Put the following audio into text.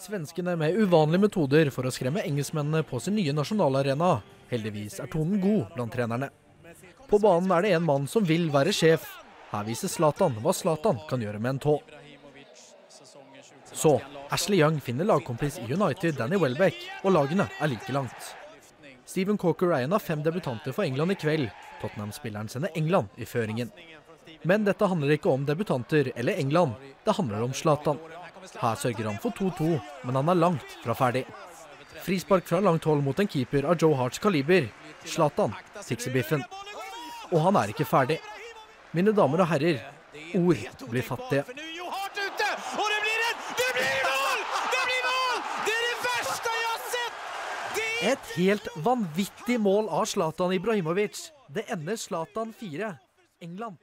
Svenskene med uvanlige metoder for å skremme engelskmennene på sin nye nasjonalarena. Heldigvis er tonen god blant trenerne. På banen er det en mann som vil være sjef. Her viser Zlatan hva Zlatan kan gjøre med en tå. Så Ashley Young finner lagkompis i United Danny Welbeck, og lagene er like langt. Stephen Corker er en av fem debutanter for England i kveld. Tottenham-spilleren sender England i føringen. Men dette handler ikke om debutanter eller England, det handler om Zlatan. Her sørger han for 2-2, men han er langt fra ferdig. Frispark fra langt hold mot en keeper av Joe Harts kaliber. Zlatan Sixerbiffen. Og han er ikke ferdig. Mine damer og herrer, ord blir fattige. Et helt vanvittig mål av Zlatan Ibrahimovic. Det ender Zlatan 4. England